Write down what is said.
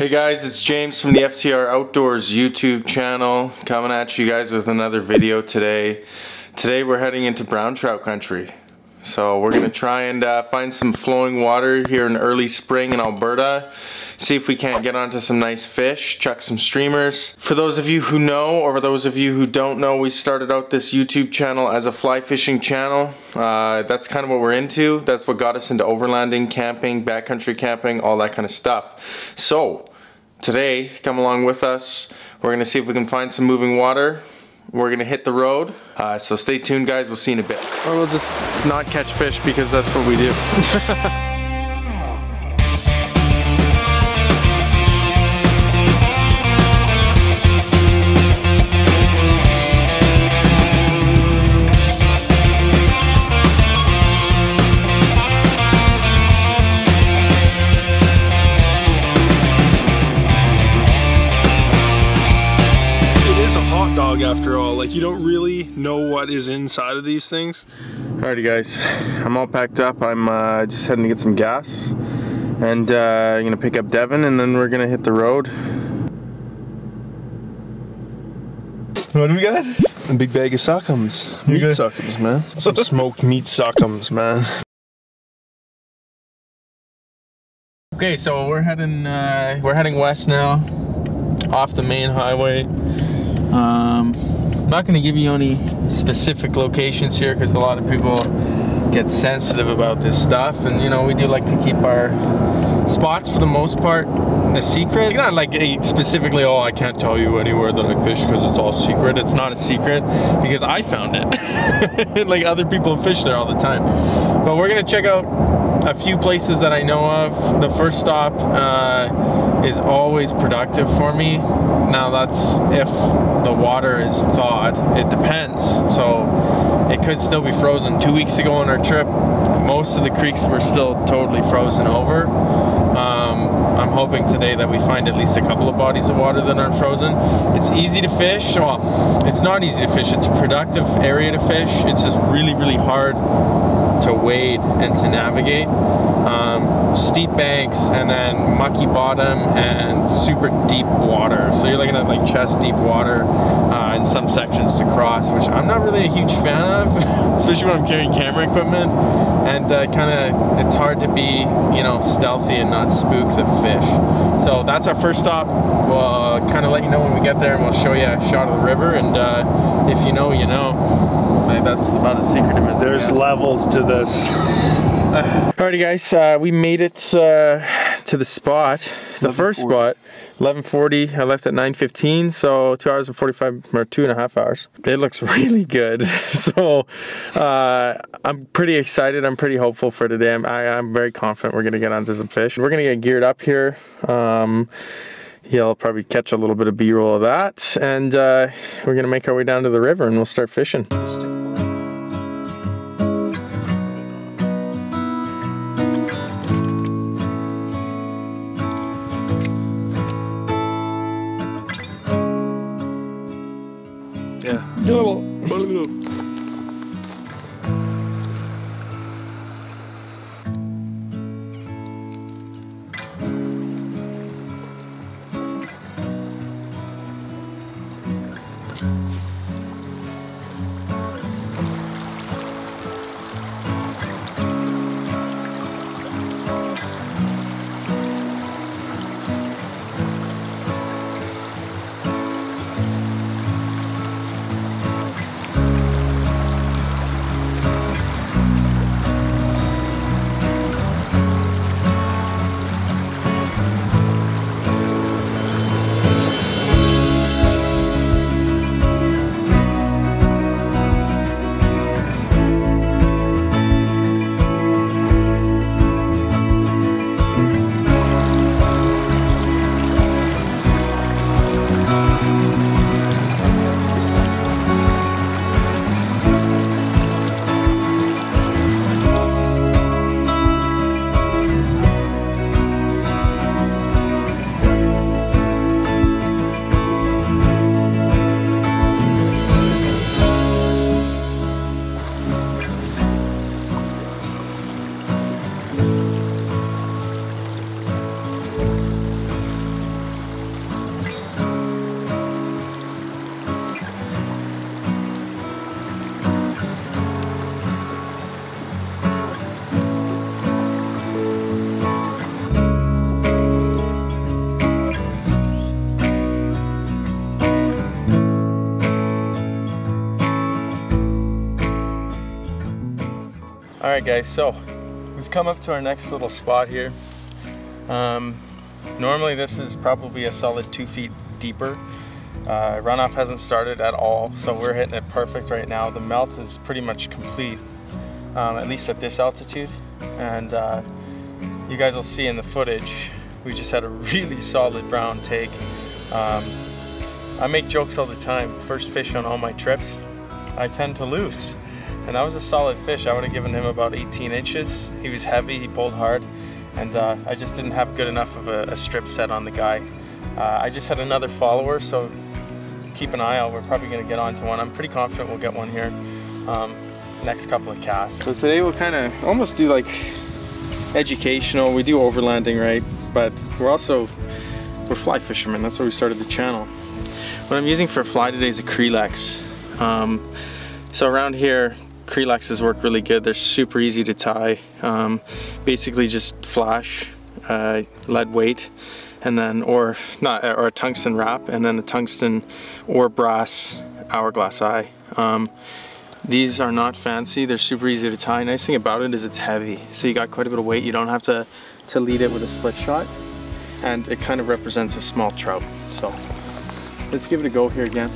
Hey guys, it's James from the FTR Outdoors YouTube channel coming at you guys with another video today. Today we're heading into brown trout country. So we're gonna try and uh, find some flowing water here in early spring in Alberta. See if we can't get onto some nice fish, chuck some streamers. For those of you who know, or for those of you who don't know, we started out this YouTube channel as a fly fishing channel. Uh, that's kind of what we're into. That's what got us into overlanding, camping, backcountry camping, all that kind of stuff. So today, come along with us. We're gonna see if we can find some moving water we're gonna hit the road. Uh, so stay tuned guys, we'll see you in a bit. Or we'll just not catch fish because that's what we do. Like you don't really know what is inside of these things. Alrighty guys, I'm all packed up. I'm uh, just heading to get some gas. And uh, I'm gonna pick up Devin and then we're gonna hit the road. What do we got? A big bag of suckums. Meat suckums, man. Some smoked meat suckums, man. Okay, so we're heading uh, we're heading west now, off the main highway. Um, I'm not going to give you any specific locations here because a lot of people get sensitive about this stuff and you know we do like to keep our spots for the most part a secret. Not like specifically oh I can't tell you anywhere that I fish because it's all secret. It's not a secret because I found it. Like other people fish there all the time. But we're gonna check out a few places that I know of. The first stop uh, is always productive for me. Now that's if the water is thawed. It depends. So it could still be frozen. Two weeks ago on our trip, most of the creeks were still totally frozen over. Um, I'm hoping today that we find at least a couple of bodies of water that aren't frozen. It's easy to fish. Well, it's not easy to fish. It's a productive area to fish. It's just really, really hard to wade and to navigate. Um, steep banks and then mucky bottom and super deep water. So you're looking at like chest deep water uh, in some sections to cross, which I'm not really a huge fan of, especially when I'm carrying camera equipment. Uh, kind of, it's hard to be, you know, stealthy and not spook the fish. So that's our first stop. We'll uh, kind of let you know when we get there and we'll show you a shot of the river. And uh, if you know, you know. Like, that's about as secretive as There's levels to this. Alrighty guys, uh, we made it uh, to the spot, the first spot, 11.40, I left at 9.15, so 2 hours and 45, or two and a half hours. It looks really good, so uh, I'm pretty excited, I'm pretty hopeful for today. I'm, I, am very confident we're gonna get onto some fish. We're gonna get geared up here. Um, he'll probably catch a little bit of b-roll of that and uh, we're gonna make our way down to the river and we'll start fishing. 你来吧，我来。Alright guys, so we've come up to our next little spot here. Um, normally this is probably a solid two feet deeper. Uh, runoff hasn't started at all, so we're hitting it perfect right now. The melt is pretty much complete, um, at least at this altitude. And uh, you guys will see in the footage, we just had a really solid brown take. Um, I make jokes all the time. First fish on all my trips, I tend to lose. And that was a solid fish. I would have given him about 18 inches. He was heavy, he pulled hard, and uh, I just didn't have good enough of a, a strip set on the guy. Uh, I just had another follower, so keep an eye out. We're probably gonna get onto one. I'm pretty confident we'll get one here um, next couple of casts. So today we'll kind of almost do like educational. We do overlanding, right? But we're also, we're fly fishermen. That's why we started the channel. What I'm using for a fly today is a Kreelex. Um, so around here, Kreelexes work really good. They're super easy to tie. Um, basically just flash, uh, lead weight, and then, or not, or a tungsten wrap, and then a tungsten or brass hourglass eye. Um, these are not fancy, they're super easy to tie. Nice thing about it is it's heavy, so you got quite a bit of weight. You don't have to, to lead it with a split shot, and it kind of represents a small trout. So let's give it a go here again.